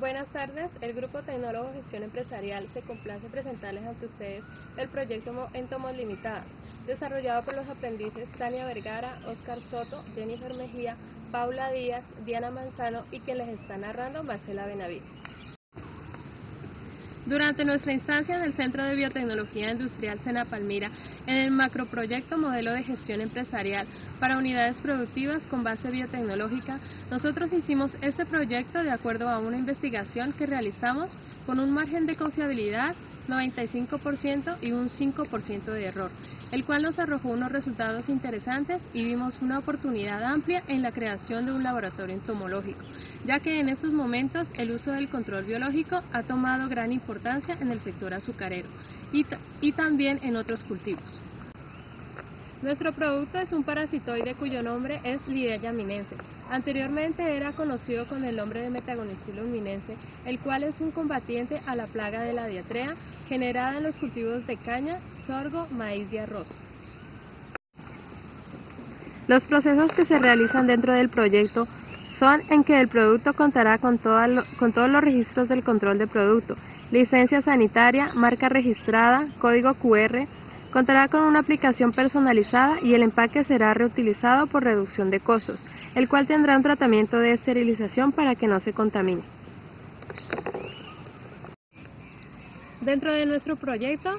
Buenas tardes, el Grupo Tecnólogo Gestión Empresarial se complace presentarles ante ustedes el proyecto Entomos Limitada, desarrollado por los aprendices Tania Vergara, Oscar Soto, Jennifer Mejía, Paula Díaz, Diana Manzano y quien les está narrando Marcela Benavides. Durante nuestra instancia en el Centro de Biotecnología Industrial Sena Palmira, en el macroproyecto Modelo de Gestión Empresarial para Unidades Productivas con Base Biotecnológica, nosotros hicimos este proyecto de acuerdo a una investigación que realizamos con un margen de confiabilidad 95% y un 5% de error, el cual nos arrojó unos resultados interesantes y vimos una oportunidad amplia en la creación de un laboratorio entomológico, ya que en estos momentos el uso del control biológico ha tomado gran importancia en el sector azucarero y, también en otros cultivos. Nuestro producto es un parasitoide cuyo nombre es Lidia minense. Anteriormente era conocido con el nombre de Metagonistilum minense, el cual es un combatiente a la plaga de la diatrea generada en los cultivos de caña, sorgo, maíz y arroz. Los procesos que se realizan dentro del proyecto son en que el producto contará con, con todos los registros del control de producto, licencia sanitaria, marca registrada, código QR, Contará con una aplicación personalizada y el empaque será reutilizado por reducción de costos, el cual tendrá un tratamiento de esterilización para que no se contamine. Dentro de nuestro proyecto,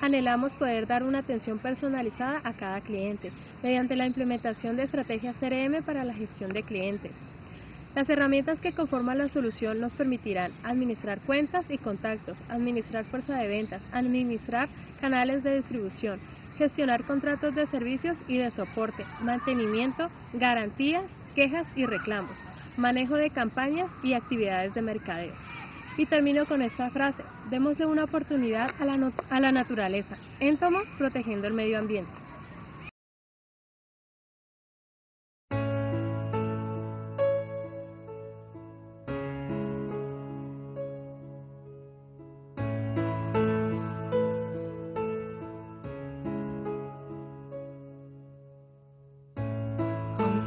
anhelamos poder dar una atención personalizada a cada cliente mediante la implementación de estrategias CRM para la gestión de clientes. Las herramientas que conforman la solución nos permitirán administrar cuentas y contactos, administrar fuerza de ventas, administrar canales de distribución, gestionar contratos de servicios y de soporte, mantenimiento, garantías, quejas y reclamos, manejo de campañas y actividades de mercadeo. Y termino con esta frase, démosle una oportunidad a la, a la naturaleza, Entomos protegiendo el medio ambiente.